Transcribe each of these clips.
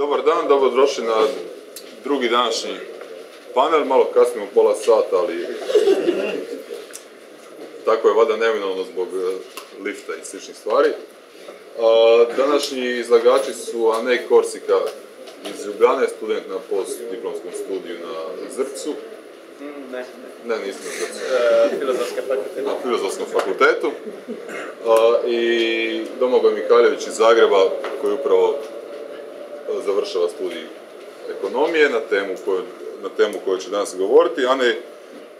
Dobar dan, dobrodošli na drugi današnji panel, malo kasnimo pola sata, ali tako je vada neminovno zbog e, lifta i sličnih stvari. Današnji izlagači su Anej Korsika iz Ljubljane, student na postdiplomskom studiju na Zrcu. Mm, ne, ne. nisam na Zrcu. E, na Filozofskom fakultetu. I Domagoj Mikaljević iz Zagreba, koji upravo završava studij ekonomije na temu koju, na temu koju ću danas govoriti. Ane,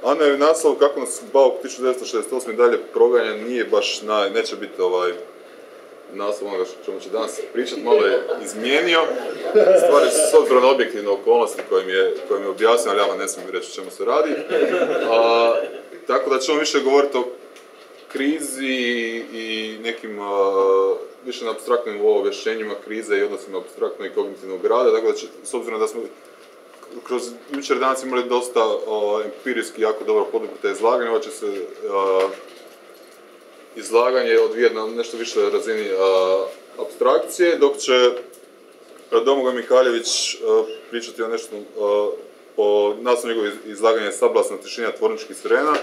Ana je naslov kako nas Bauk 1968. dalje proganja nije baš naj, neće biti ovaj naslov onoga što ćemo će danas pričati, malo je izmijenio. Stvari s obzirom na objektivne okolnosti koje mi je, koje mi je objasnio, ali ja vam ne smijem reći o čemu se radi. A, tako da ćemo više govoriti o krizi i nekim više na abstraktnim objašnjenjima krize i odnosima abstraktno i kognitivnog rada, tako da će, s obzirom da smo kroz jučer danas imali dosta empirijski jako dobro poduprte izlaganje, ovo će se izlaganje odvijeti na nešto više razini abstrakcije, dok će Domagoj Mihaljević pričati o nešto po naslovu njegove izlaganje Sablasna tišina tvorničkih srena,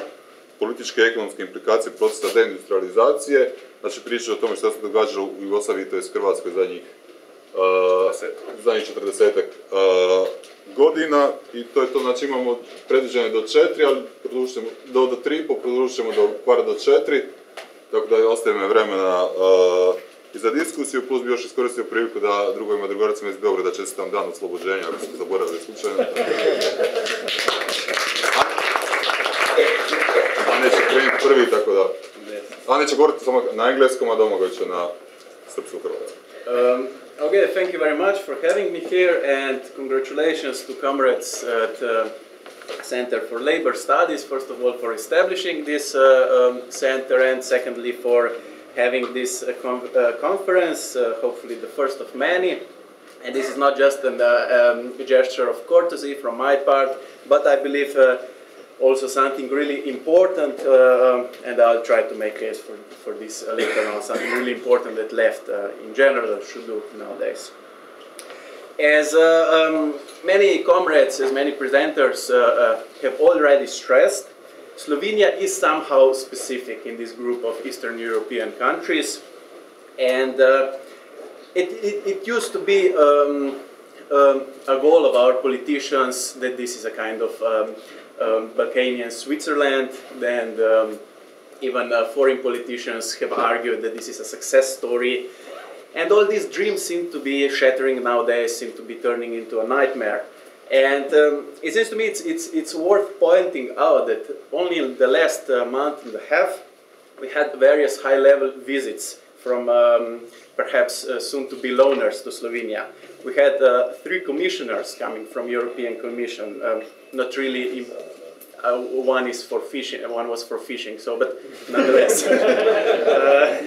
političke i ekonomske implikacije procesa deindustrializacije, znači priča o tome što se događalo u Jugoslaviji, to je Hrvatskoj zadnjih zadnjih četrdesetak uh, godina i to je to, znači imamo predviđene do četiri, ali do, do tri, po produžit ćemo do kvara do četiri, tako da ostavimo vremena uh, i za diskusiju, plus bi još iskoristio priliku da drugovima drugoracima iz Beograda čestitam dan oslobođenja, ako ste zaboravili slučajno. Prvi, tako da... Ane će govoriti samo na engleskom, a na. Um, okay, thank you very much for having me here and congratulations to comrades at uh, Center for Labor Studies, first of all for establishing this uh, um, center and secondly for having this uh, uh conference, uh, hopefully the first of many. And this is not just a uh, um, gesture of courtesy from my part, but I believe also something really important, uh, um, and I'll try to make case for, for this later on, something really important that left uh, in general should do nowadays. As uh, um, many comrades, as many presenters uh, uh, have already stressed, Slovenia is somehow specific in this group of Eastern European countries, and uh, it, it, it, used to be um, um, a goal of our politicians that this is a kind of um, Switzerland, and um, even uh, foreign politicians have argued that this is a success story. And all these dreams seem to be shattering nowadays, seem to be turning into a nightmare. And um, it seems to me it's, it's, it's worth pointing out that only in the last uh, month and a half, we had various high level visits from um, perhaps uh, soon to be loaners to Slovenia. We had uh, three commissioners coming from European Commission, um, not really uh, one is for fishing, and one was for fishing. So, but nonetheless, uh,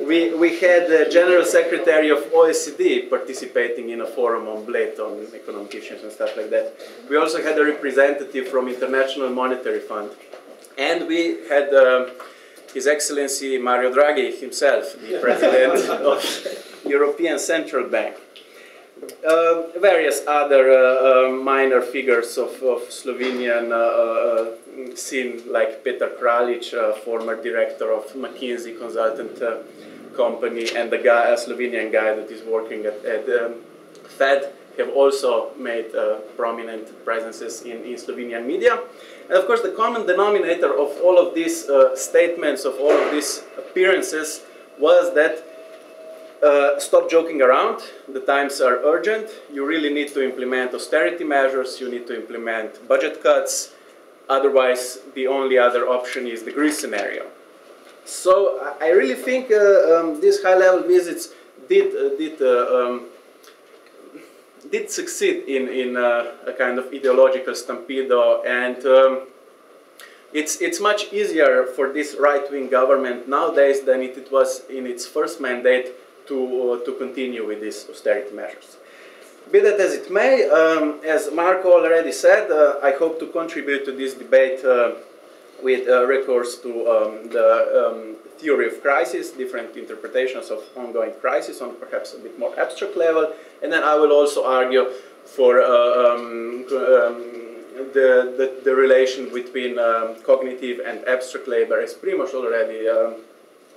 we we had the general secretary of OECD participating in a forum on Bled on economic issues and stuff like that. We also had a representative from International Monetary Fund, and we had. Uh, his Excellency Mario Draghi himself, the president of European Central Bank. Uh, various other uh, uh, minor figures of, of Slovenian uh, scene, like Peter Kraljič, former director of McKinsey consultant company, and the guy, a Slovenian guy that is working at, at um, Fed, have also made prominent presences in, in Slovenian media. Of course, the common denominator of all of these uh, statements, of all of these appearances, was that uh, stop joking around. The times are urgent. You really need to implement austerity measures. You need to implement budget cuts. Otherwise, the only other option is the Greece scenario. So I really think uh, um, these high-level visits did uh, did uh, um, did succeed in in uh, a kind of ideological stampedo, and um, it's it's much easier for this right-wing government nowadays than it, it was in its first mandate to, uh, to continue with these austerity measures. Be that as it may, um, as Marco already said, uh, I hope to contribute to this debate uh, with uh, recourse to um, the um, theory of crisis, different interpretations of ongoing crisis on perhaps a bit more abstract level. And then I will also argue for uh, um, the, the, the, relation between um, cognitive and abstract labor, as Primoz already um,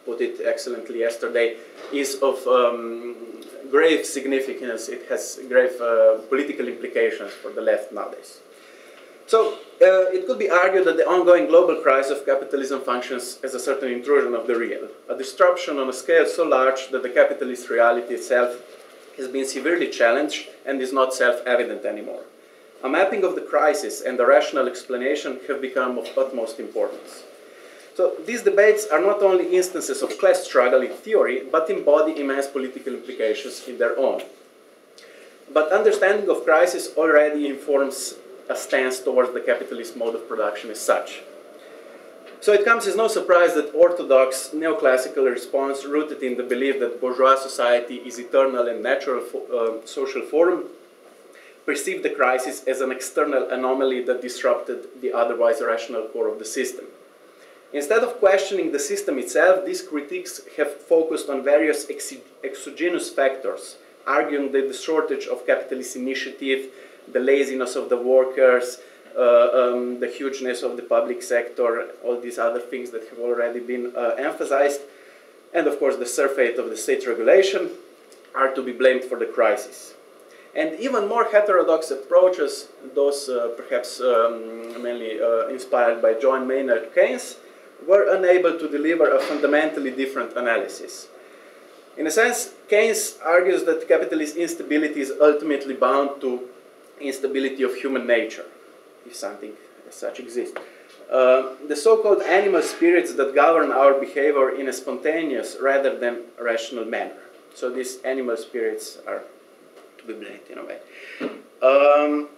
put it excellently yesterday, is of um, grave significance. It has grave uh, political implications for the left nowadays. So uh, it could be argued that the ongoing global crisis of capitalism functions as a certain intrusion of the real, a disruption on a scale so large that the capitalist reality itself has been severely challenged and is not self-evident anymore. A mapping of the crisis and the rational explanation have become of utmost importance. So these debates are not only instances of class struggle in theory, but embody immense political implications in their own. But understanding of crisis already informs a stance towards the capitalist mode of production as such. So it comes as no surprise that orthodox neoclassical response rooted in the belief that bourgeois society is eternal and natural fo uh, social form perceived the crisis as an external anomaly that disrupted the otherwise rational core of the system. Instead of questioning the system itself, these critiques have focused on various ex exogenous factors, arguing that the shortage of capitalist initiative, the laziness of the workers, uh, um, the hugeness of the public sector, all these other things that have already been uh, emphasized, and of course the surfeit of the state regulation are to be blamed for the crisis. And even more heterodox approaches, those uh, perhaps um, mainly uh, inspired by John Maynard Keynes, were unable to deliver a fundamentally different analysis. In a sense, Keynes argues that capitalist instability is ultimately bound to instability of human nature, if something as such exists. Uh, the so-called animal spirits that govern our behavior in a spontaneous rather than rational manner. So these animal spirits are to be blamed in a way. Um,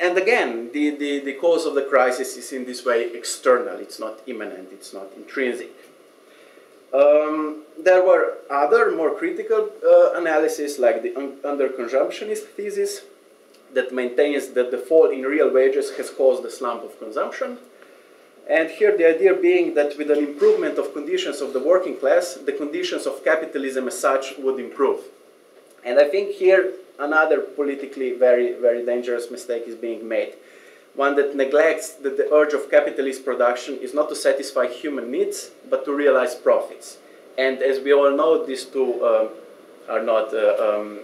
and again, the, the, the cause of the crisis is in this way external. It's not immanent, it's not intrinsic. Um, there were other more critical uh, analyses like the un underconsumptionist thesis that maintains that the fall in real wages has caused the slump of consumption. And here the idea being that with an improvement of conditions of the working class, the conditions of capitalism as such would improve. And I think here another politically very, very dangerous mistake is being made. One that neglects that the urge of capitalist production is not to satisfy human needs, but to realize profits. And as we all know, these two uh, are not, uh, um,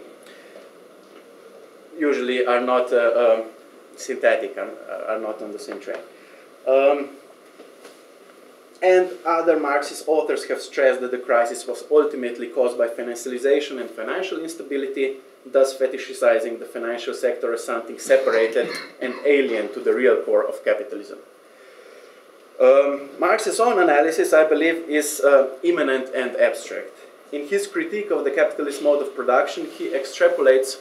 usually are not uh, um, synthetic, are, are, not on the same train. Um, and other Marxist authors have stressed that the crisis was ultimately caused by financialization and financial instability, thus fetishizing the financial sector as something separated and alien to the real core of capitalism. Um, Marx's own analysis, I believe, is uh, immanent and abstract. In his critique of the capitalist mode of production, he extrapolates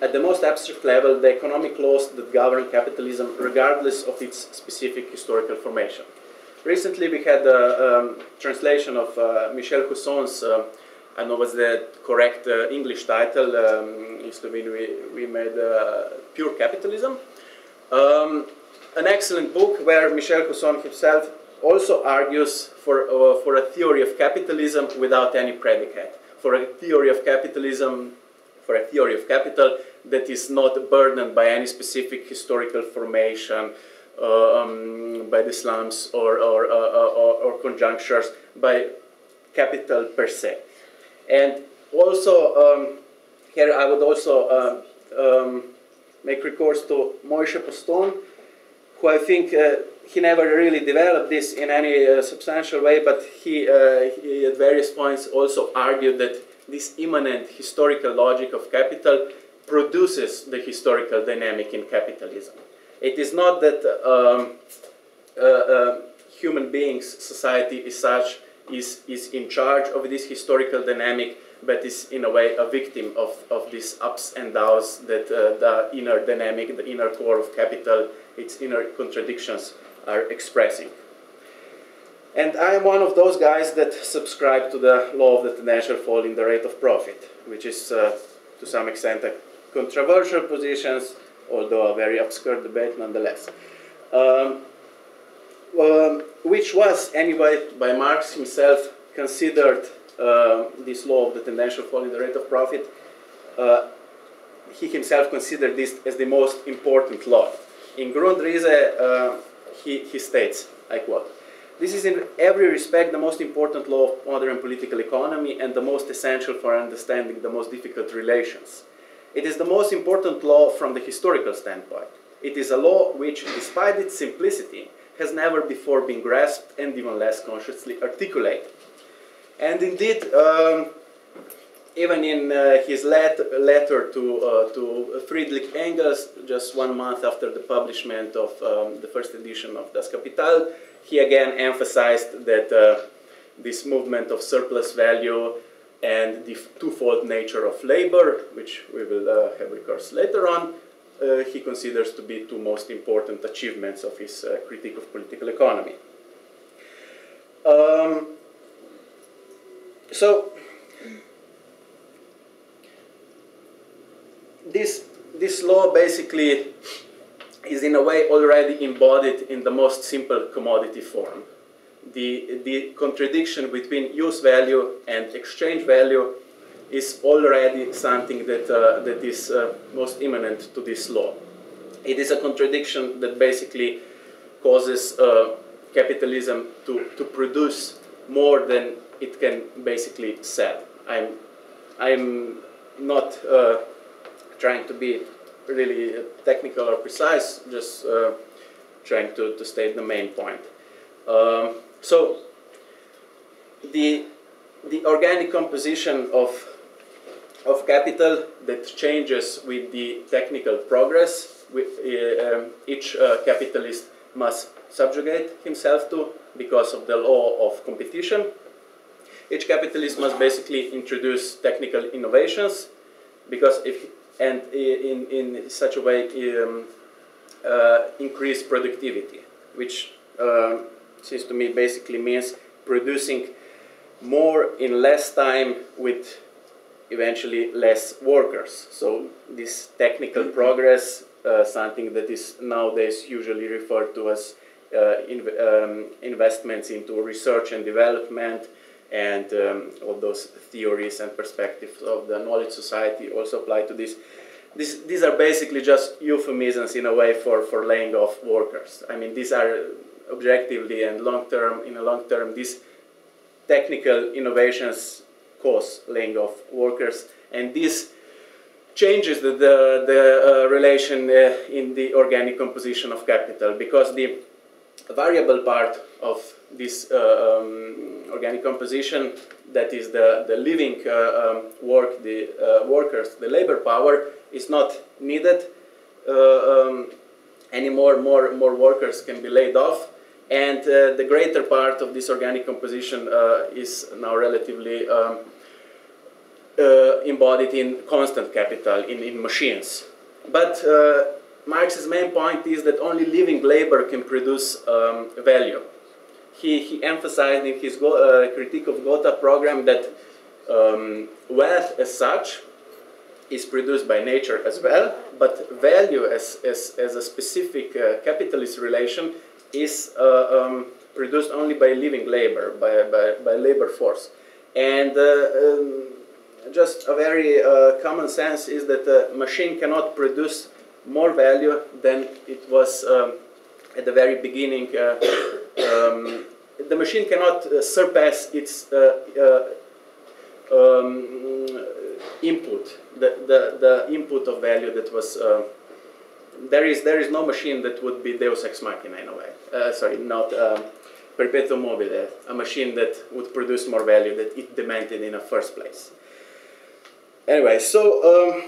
at the most abstract level the economic laws that govern capitalism regardless of its specific historical formation. Recently we had a um, translation of uh, Michel Husson's uh, I know what's the correct uh, English title. Um, in Slovenia, we, we made uh, Pure Capitalism. Um, an excellent book where Michel Husson himself also argues for, uh, for a theory of capitalism without any predicate, for a theory of capitalism, for a theory of capital that is not burdened by any specific historical formation, uh, um, by the slums or, or, uh, uh, or, or conjunctures, by capital per se. And also, um, here I would also um, make recourse to Moishe Postone, who I think uh, he never really developed this in any uh, substantial way, but he, uh, he, at various points also argued that this immanent historical logic of capital produces the historical dynamic in capitalism. It is not that um, uh, uh, human beings, society is such is, is in charge of this historical dynamic, but is in a way a victim of, of these ups and downs that uh, the inner dynamic, the inner core of capital, its inner contradictions are expressing. And I am one of those guys that subscribe to the law of the tendential fall in the rate of profit, which is uh, to some extent a controversial positions, although a very obscure debate nonetheless. Um, um, which was anyway by Marx himself considered uh, this law of the tendential fall in the rate of profit. Uh, he himself considered this as the most important law. In Grundrisse, uh, he, he states, I quote, this is in every respect the most important law of modern political economy and the most essential for understanding the most difficult relations. It is the most important law from the historical standpoint. It is a law which, despite its simplicity, has never before been grasped and even less consciously articulated. And indeed, um, even in uh, his let letter to, uh, to Friedrich Engels, just one month after the publishment of um, the first edition of Das Kapital, he again emphasized that uh, this movement of surplus value and the twofold nature of labor, which we will uh, have recourse later on, uh, he considers to be two most important achievements of his uh, critique of political economy. Um, so, this, this law basically is in a way already embodied in the most simple commodity form. The, the contradiction between use value and exchange value is already something that, uh, that is uh, most imminent to this law. It is a contradiction that basically causes uh, capitalism to, to produce more than it can basically sell. I'm, I'm not uh, trying to be really technical or precise, just uh, trying to, to state the main point. Um, so the, the organic composition of, of capital that changes with the technical progress, with, uh, um, each uh, capitalist must subjugate himself to because of the law of competition. Each capitalist must basically introduce technical innovations because if and in, in such a way um, uh, increase productivity, which uh, seems to me basically means producing more in less time with eventually less workers. So this technical mm-hmm. progress, uh, something that is nowadays usually referred to as uh, in, um, investments into research and development, and um, all those theories and perspectives of the knowledge society also apply to this. this. These are basically just euphemisms in a way for, for laying off workers. I mean, these are objectively and long term, in a long term, these technical innovations cause laying off workers, and this changes the, the, the uh, relation uh, in the organic composition of capital because the variable part of this uh, um, organic composition, that is the, the living uh, um, work, the uh, workers, the labor power, is not needed um, anymore. More, more workers can be laid off. And uh, the greater part of this organic composition uh, is now relatively um, uh, embodied in constant capital, in, in machines. But Marx's main point is that only living labor can produce um, value he, he emphasized in his uh, critique of Gotha program that um, wealth as such is produced by nature as well, but value as, as, as a specific uh, capitalist relation is uh, um, produced only by living labor, by, by, by labor force. And uh, um, just a very uh, common sense is that a machine cannot produce more value than it was um, at the very beginning uh, um, the machine cannot surpass its um, input, the, the, the input of value that was there is there is no machine that would be Deus ex machina in a way. Uh, sorry, not um, perpetuum mobile, a machine that would produce more value that it demanded in the first place. Anyway, so um,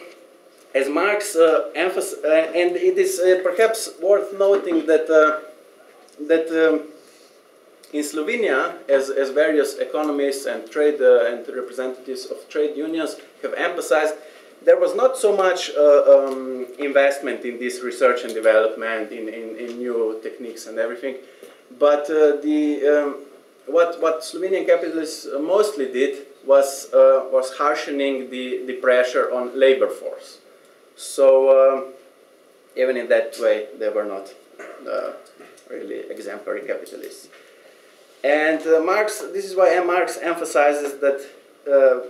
as Marx uh, emphasized, uh, and it is perhaps worth noting that that um, in Slovenia, as, as various economists and trade uh, and representatives of trade unions have emphasized, there was not so much uh, um, investment in this research and development, in, in, in new techniques and everything, but uh, the, um, what, what Slovenian capitalists mostly did was, uh, was harshening the, the pressure on labor force. So um, even in that way, they were not uh, really exemplary capitalists. And uh, Marx, this is why Marx emphasizes that uh,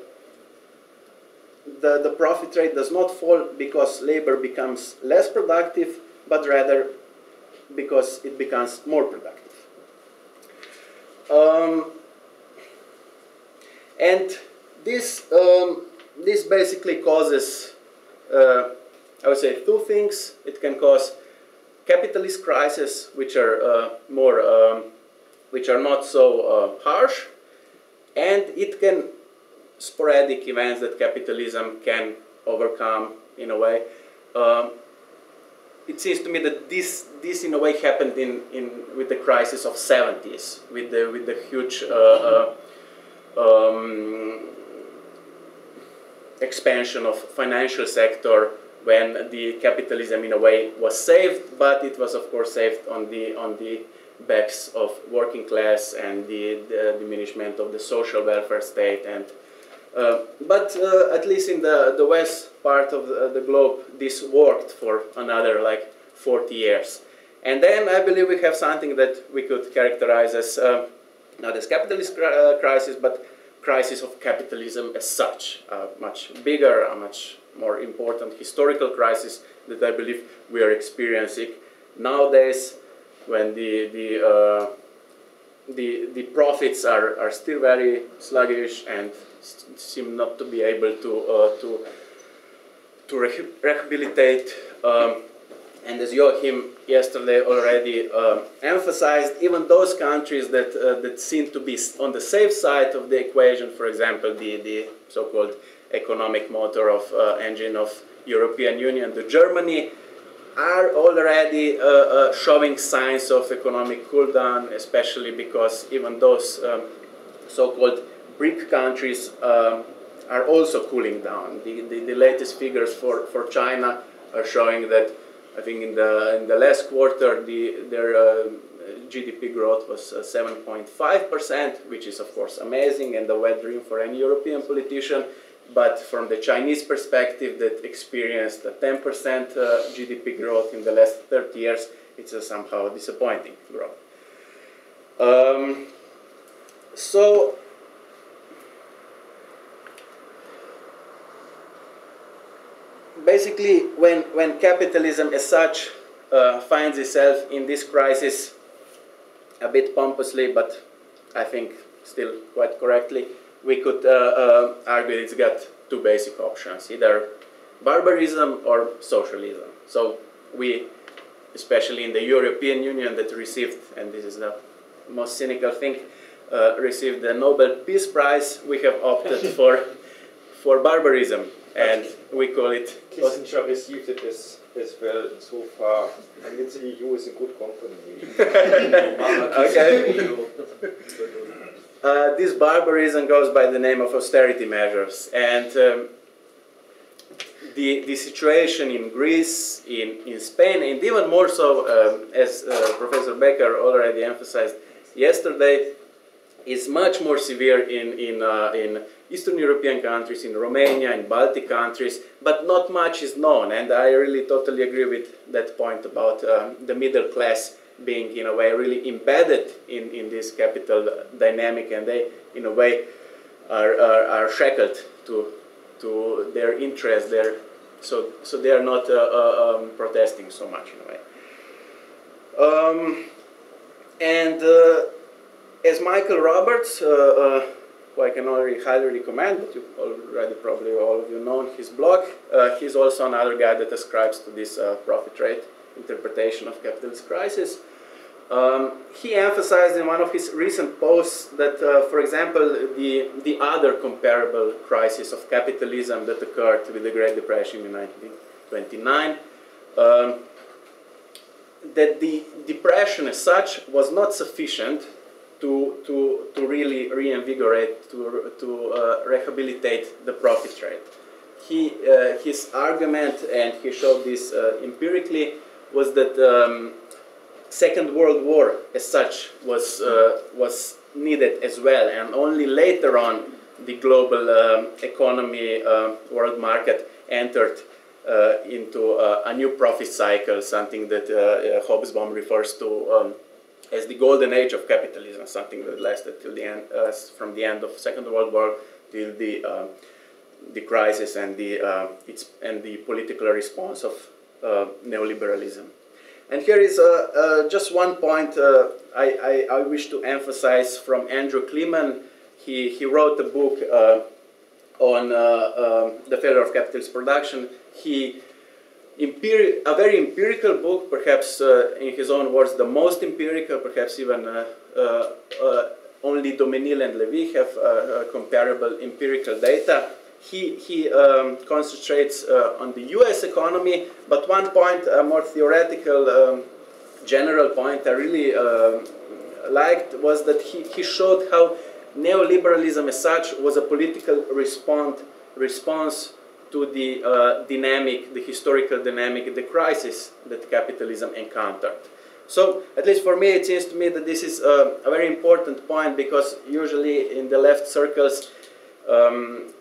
the, the profit rate does not fall because labor becomes less productive, but rather because it becomes more productive. Um, and this, um, this basically causes, uh, I would say, two things. It can cause capitalist crises, which are uh, more, um, which are not so uh, harsh, and it can sporadic events that capitalism can overcome in a way. Um, it seems to me that this, this in a way happened in, in, with the crisis of 70s, with the, with the huge uh, uh, um, expansion of financial sector when the capitalism in a way was saved, but it was of course saved on the, on the backs of working class and the, the diminishment of the social welfare state and uh, but uh, at least in the, the west part of the, the, globe, this worked for another like 40 years. And then I believe we have something that we could characterize as uh, not as capitalist uh, crisis, but crisis of capitalism as such, a much bigger, a much more important historical crisis that I believe we are experiencing nowadays when the, the, uh, the, the profits are, are still very sluggish and seem not to be able to uh, to to rehabilitate. Um, and as Joachim yesterday already uh, emphasized, even those countries that uh, that seem to be on the safe side of the equation, for example, the the so-called economic motor of uh, engine of European Union, the Germany, are already uh, uh, showing signs of economic cool down, especially because even those um, so-called BRIC countries um, are also cooling down. The, the, the, latest figures for, for China are showing that I think in the, in the last quarter the, their uh, GDP growth was 7.5%, uh, which is of course amazing and a wet dream for any European politician. But from the Chinese perspective that experienced a 10% uh, GDP growth in the last 30 years, it's a somehow disappointing growth. Um, so basically, when, when capitalism as such uh, finds itself in this crisis, a bit pompously, but I think still quite correctly, we could uh, uh, argue it's got two basic options, either barbarism or socialism. So we, especially in the European Union that received, and this is the most cynical thing, uh, received the Nobel Peace Prize, we have opted for, for barbarism and we call it. Kissinger received it as, as well so far, and it's the EU is a good company. okay. Uh, this barbarism goes by the name of austerity measures, and um, the, the situation in Greece, in, in Spain, and even more so, um, as uh, Professor Becker already emphasized yesterday, is much more severe in, in, uh, in Eastern European countries, in Romania, in Baltic countries, but not much is known. And I really totally agree with that point about um, the middle class being, in a way, really embedded in, in this capital dynamic, and they, in a way, are, are, are shackled to, to their interests. Their, so, so they are not uh, uh, um, protesting so much, in a way. Um, and uh, as Michael Roberts, uh, uh, who I can already highly recommend, but you already probably all of you know his blog. Uh, he's also another guy that ascribes to this uh, profit rate interpretation of capitalist crisis. Um, he emphasized in one of his recent posts that, uh, for example, the, the other comparable crisis of capitalism that occurred with the Great Depression in 1929, um, that the depression as such was not sufficient to, to, to really reinvigorate, to, to uh, rehabilitate the profit rate. He, uh, his argument, and he showed this uh, empirically, was that um, Second World War as such was, uh, was needed as well, and only later on the global um, economy, uh, world market entered uh, into a new profit cycle, something that Hobsbawm refers to um, as the golden age of capitalism, something that lasted till the end, uh, from the end of Second World War till the um, the crisis and the uh, its and the political response of uh, neoliberalism. And here is uh, uh, just one point I, I, I, wish to emphasize from Andrew Kliman. He, he wrote a book on um, the failure of capitalist production. He Empiri a very empirical book, perhaps uh, in his own words, the most empirical, perhaps even uh, uh, only Duménil and Levy have comparable empirical data. He, he um, concentrates on the US economy, but one point, a more theoretical um, general point I really um, liked was that he, he showed how neoliberalism as such was a political response, response to the uh, dynamic, the historical dynamic, the crisis that capitalism encountered. So, at least for me, it seems to me that this is uh, a very important point because usually in the left circles, um,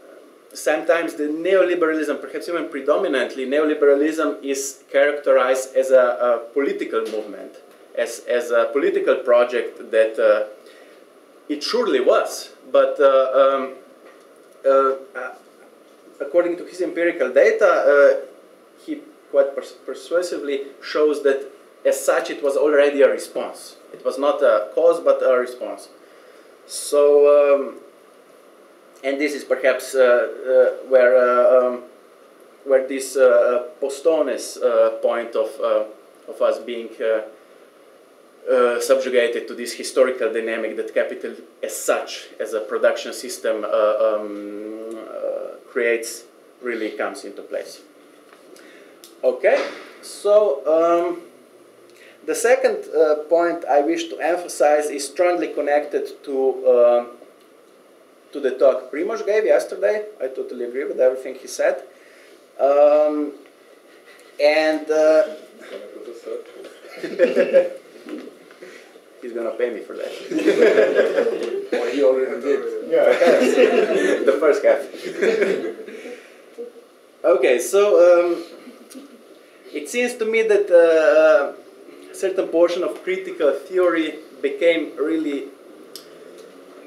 sometimes the neoliberalism, perhaps even predominantly, neoliberalism is characterized as a, a political movement, as, as a political project that uh, it surely was. But uh, um, uh, according to his empirical data, uh, he quite pers persuasively shows that as such it was already a response. It was not a cause but a response. So, um, and this is perhaps uh, uh, where, uh, um, where this uh, Postone's uh, point of, of us being subjugated to this historical dynamic that capital as such, as a production system, um, creates really comes into place. Okay, so um, the second uh, point I wish to emphasize is strongly connected to uh, to the talk Primoz gave yesterday. I totally agree with everything he said. Um, and uh, he's gonna pay me for that. well, he already did. Yeah, the first half. okay, so um, it seems to me that uh, a certain portion of critical theory became really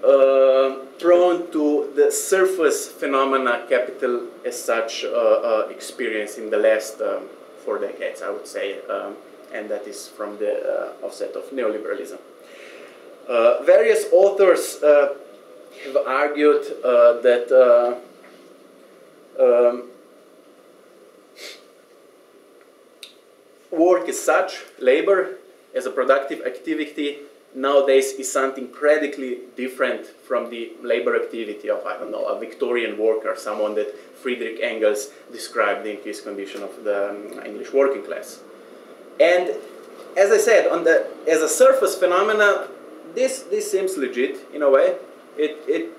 uh, prone to the surface phenomena capital as such uh, uh experience in the last um, four decades, I would say, um, and that is from the uh, offset of neoliberalism. Uh, various authors have argued uh, that uh, um, work as such, labor as a productive activity, nowadays is something radically different from the labor activity of, I don't know, a Victorian worker, someone that Friedrich Engels described in his condition of the um, English working class. And as I said, on the, as a surface phenomena, this, this seems legit in a way it, it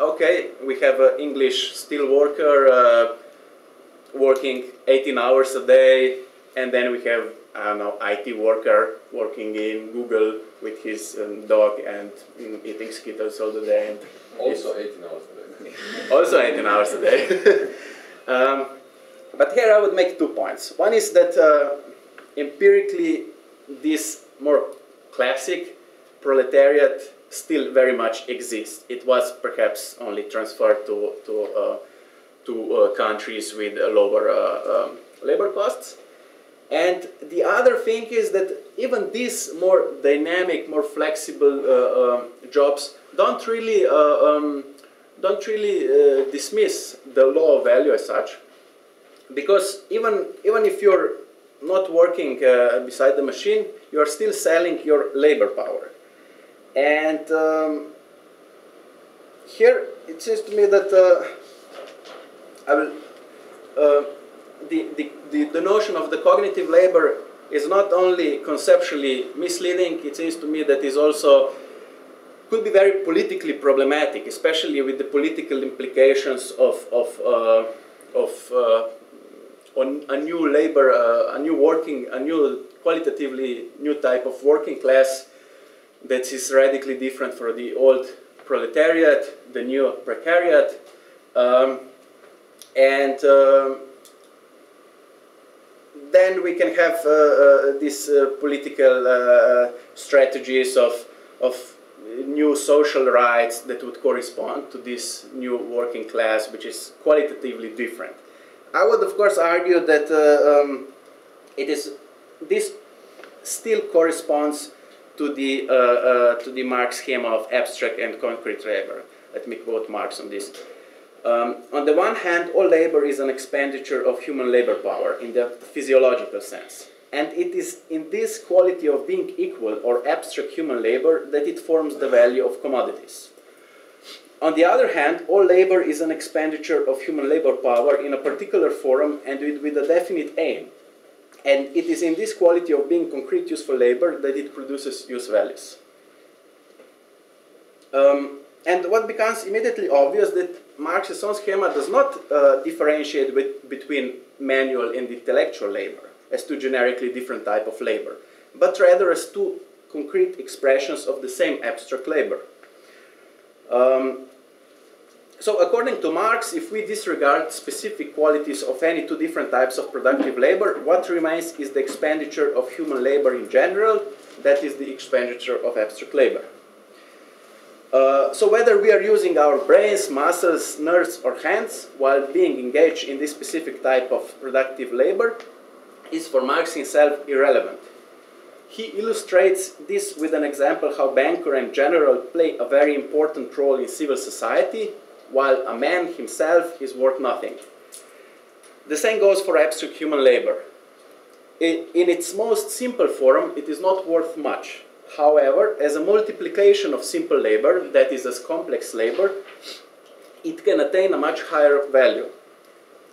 okay, we have an English steel worker uh, working 18 hours a day, and then we have, I don't know, IT worker working in Google with his um, dog and mm, eating Skittles all the day. And also 18 hours a day. also 18 hours a day. um, but here I would make two points. One is that uh, empirically, this more classic proletariat still very much exists. It was perhaps only transferred to, to, uh, to uh, countries with lower uh, um, labor costs. And the other thing is that even these more dynamic, more flexible uh, um, jobs don't really, uh, um, don't really dismiss the law of value as such. Because even, even if you're not working beside the machine, you are still selling your labor power. And um, here it seems to me that uh, I will, uh, the, the, the notion of the cognitive labor is not only conceptually misleading, it seems to me that is also could be very politically problematic, especially with the political implications of, of, uh, of uh, on a new labor, uh, a new working, a new qualitatively new type of working class that is radically different for the old proletariat, the new precariat, um, and um, then we can have uh, uh, these uh, political uh, strategies of, of new social rights that would correspond to this new working class, which is qualitatively different. I would, of course, argue that uh, um, it is this still corresponds to the uh, uh, to the Marx schema of abstract and concrete labor. Let me quote Marx on this. Um, on the one hand, all labor is an expenditure of human labor power in the physiological sense. And it is in this quality of being equal or abstract human labor that it forms the value of commodities. On the other hand, all labor is an expenditure of human labor power in a particular forum and with, with a definite aim. And it is in this quality of being concrete useful labor that it produces use values. Um, and what becomes immediately obvious that Marx's own schema does not uh, differentiate with, between manual and intellectual labor as two generically different type of labor, but rather as two concrete expressions of the same abstract labor. Um, so according to Marx, if we disregard specific qualities of any two different types of productive labor, what remains is the expenditure of human labor in general, that is the expenditure of abstract labor. Uh, so whether we are using our brains, muscles, nerves, or hands while being engaged in this specific type of productive labor is for Marx himself irrelevant. He illustrates this with an example how banker and general play a very important role in civil society while a man himself is worth nothing. The same goes for abstract human labor. In, its most simple form, it is not worth much. However, as a multiplication of simple labor, that is as complex labor, it can attain a much higher value.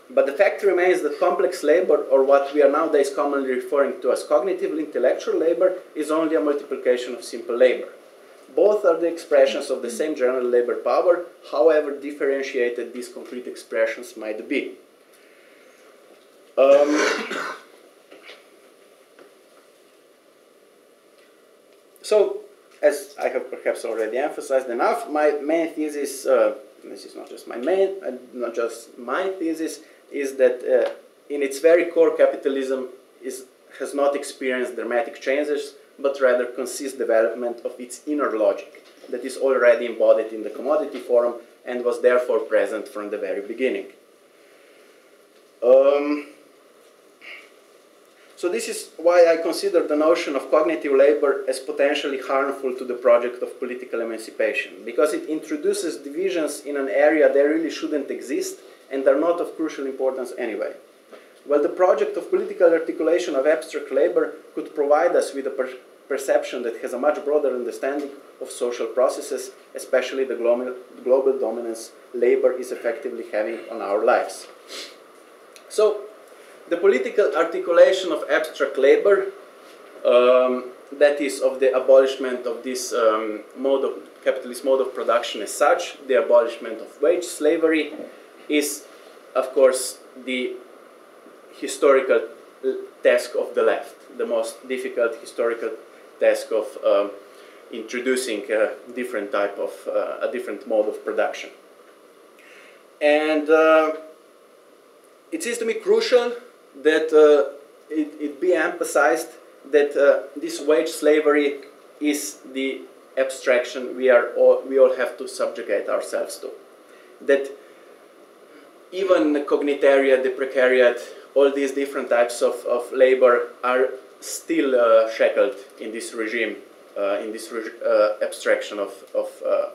But the fact remains that complex labor, or what we are nowadays commonly referring to as cognitive intellectual labor, is only a multiplication of simple labor. Both are the expressions of the same general labor power, however differentiated these concrete expressions might be. Um, so, as I have perhaps already emphasized enough, my main thesis, uh, this is not just my main, uh, not just my thesis, is that uh, in its very core, capitalism is, has not experienced dramatic changes but rather consist development of its inner logic that is already embodied in the commodity form and was therefore present from the very beginning. Um, so this is why I consider the notion of cognitive labor as potentially harmful to the project of political emancipation, because it introduces divisions in an area that really shouldn't exist and are not of crucial importance anyway. While the project of political articulation of abstract labor could provide us with a per perception that has a much broader understanding of social processes, especially the global, global dominance labor is effectively having on our lives. So, the political articulation of abstract labor, um, that is, of the abolishment of this um, mode of capitalist mode of production as such, the abolishment of wage slavery, is, of course, the historical task of the left, the most difficult historical task of um, introducing a different type of, uh, a different mode of production. And uh, it seems to me crucial that uh, it, it, be emphasized that uh, this wage slavery is the abstraction we, are all, we all have to subjugate ourselves to. That even the cognitaria, the precariat, all these different types of, of labor are still uh, shackled in this regime, uh, in this uh, abstraction of, of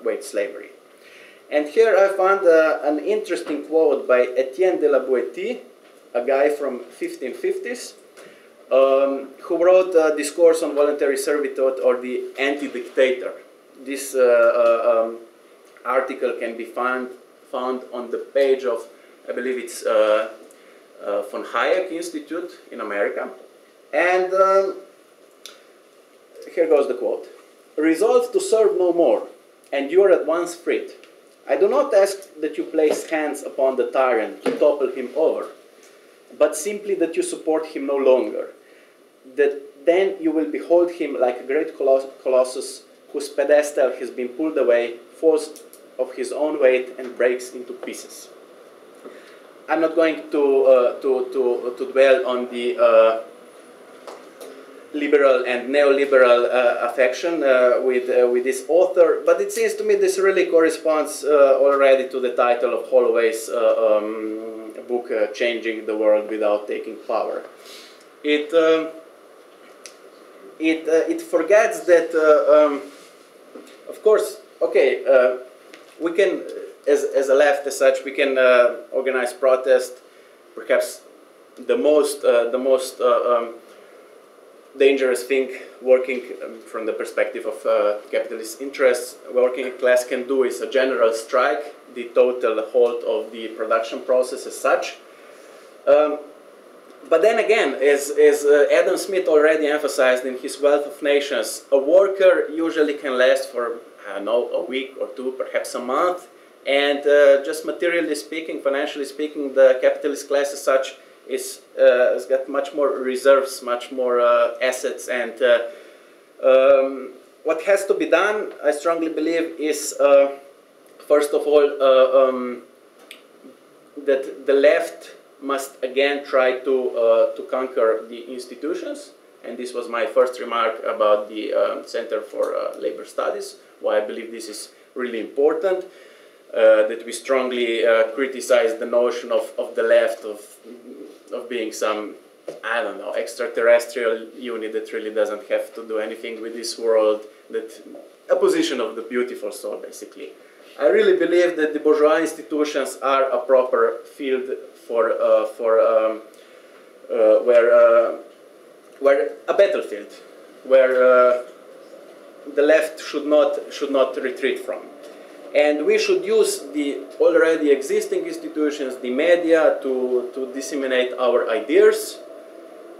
wage slavery. And here I found an interesting quote by Etienne de la Boétie, a guy from 1550s, um, who wrote a discourse on voluntary servitude or the anti-dictator. This uh, uh, um, article can be found, found on the page of, I believe it's uh, von Hayek Institute in America. And um, here goes the quote Resolve to serve no more, and you are at once freed. I do not ask that you place hands upon the tyrant to topple him over, but simply that you support him no longer. That then you will behold him like a great colossus whose pedestal has been pulled away, forced of his own weight, and breaks into pieces. I'm not going to, uh, to, to, to dwell on the uh, liberal and neoliberal uh, affection uh, with, uh, with this author, but it seems to me this really corresponds uh, already to the title of Holloway's um, book, Changing the World Without Taking Power. It, it, it forgets that, um, of course, okay, we can, as, as a left as such, we can organize protest, perhaps the most, the most um, dangerous thing working um, from the perspective of uh, capitalist interests. Working class can do is a general strike the total halt of the production process as such. Um, but then again as, as uh, adam smith already emphasized in his wealth of nations a worker usually can last for i don't know a week or two perhaps a month and uh, just materially speaking financially speaking the capitalist class as such is uh, has got much more reserves, much more uh, assets, and uh, um, what has to be done, I strongly believe, is first of all um, that the left must again try to to conquer the institutions, and this was my first remark about the um, Center for Labor Studies. Why I believe this is really important. Uh, that we strongly uh, criticize the notion of, of the left of of being some I don't know extraterrestrial unit that really doesn't have to do anything with this world. That a position of the beautiful soul, basically. I really believe that the bourgeois institutions are a proper field for uh, for um, uh, where uh, where a battlefield where uh, the left should not should not retreat from. And we should use the already existing institutions, the media, to, to disseminate our ideas.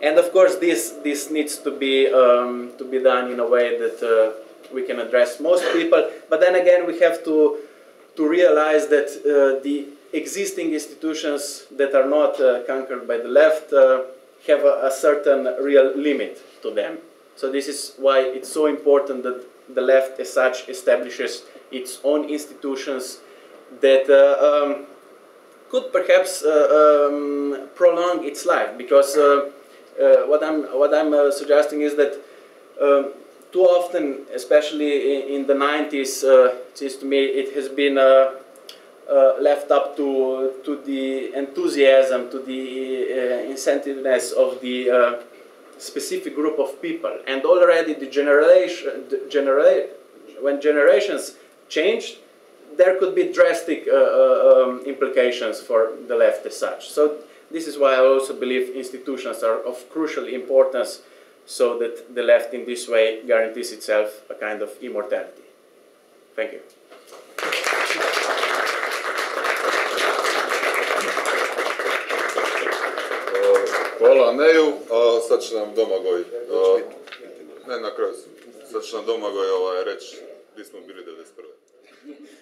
And of course, this, this needs to be, um, to be done in a way that uh, we can address most people. But then again, we have to, to realize that uh, the existing institutions that are not uh, conquered by the left uh, have a, a certain real limit to them. So this is why it's so important that the left as such establishes its own institutions that uh, um, could perhaps uh, um, prolong its life because uh, what I'm, what I'm suggesting is that um, too often, especially in, in the 90s, it seems to me it has been uh, left up to, to the enthusiasm, to the uh, incentiveness of the uh, specific group of people. And already the generation, the genera when generations changed, there could be drastic uh, uh, um, implications for the left as such. So this is why I also believe institutions are of crucial importance so that the left in this way guarantees itself a kind of immortality. Thank you. Hvala Neju, sad će nam Domagoj, ne na kraju, sad će nam Domagoj ovaj, reći gdje smo bili Thank you.